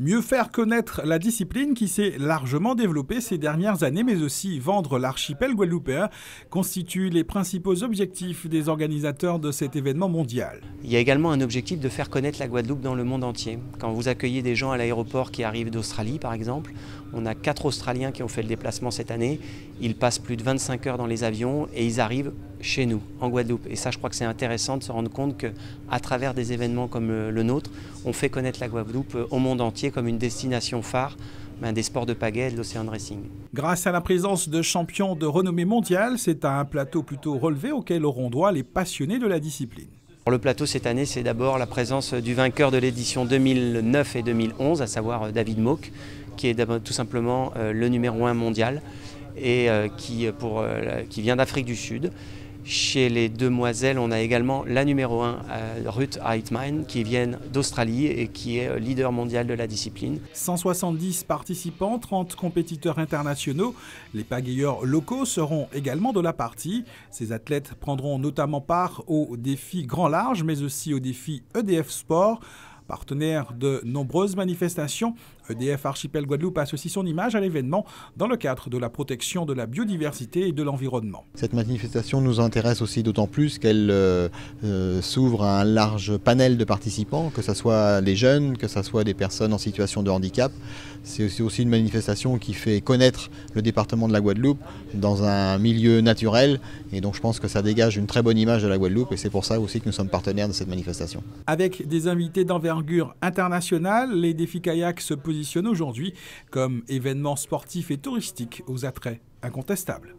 Mieux faire connaître la discipline qui s'est largement développée ces dernières années, mais aussi vendre l'archipel guadeloupéen, constituent les principaux objectifs des organisateurs de cet événement mondial. Il y a également un objectif de faire connaître la Guadeloupe dans le monde entier. Quand vous accueillez des gens à l'aéroport qui arrivent d'Australie, par exemple, on a quatre Australiens qui ont fait le déplacement cette année. Ils passent plus de 25 heures dans les avions et ils arrivent chez nous, en Guadeloupe. Et ça, je crois que c'est intéressant de se rendre compte qu'à travers des événements comme le nôtre, on fait connaître la Guadeloupe au monde entier comme une destination phare ben, des sports de pagaie et de l'océan racing. Grâce à la présence de champions de renommée mondiale, c'est un plateau plutôt relevé auquel auront droit les passionnés de la discipline. le plateau cette année, c'est d'abord la présence du vainqueur de l'édition 2009 et 2011, à savoir euh, David Mock, qui est tout simplement euh, le numéro 1 mondial et euh, qui, pour, qui vient d'Afrique du Sud chez les demoiselles, on a également la numéro 1, euh, Ruth Heitmein, qui vient d'Australie et qui est euh, leader mondial de la discipline. 170 participants, 30 compétiteurs internationaux. Les pagayeurs locaux seront également de la partie. Ces athlètes prendront notamment part au défi grand large, mais aussi au défi EDF Sport. Partenaire de nombreuses manifestations, EDF Archipel Guadeloupe associe son image à l'événement dans le cadre de la protection de la biodiversité et de l'environnement. Cette manifestation nous intéresse aussi d'autant plus qu'elle euh, euh, s'ouvre à un large panel de participants, que ce soit les jeunes, que ce soit des personnes en situation de handicap. C'est aussi une manifestation qui fait connaître le département de la Guadeloupe dans un milieu naturel et donc je pense que ça dégage une très bonne image de la Guadeloupe et c'est pour ça aussi que nous sommes partenaires de cette manifestation. Avec des invités d'envergure internationale, les défis kayak se positionnent aujourd'hui comme événement sportif et touristique aux attraits incontestables.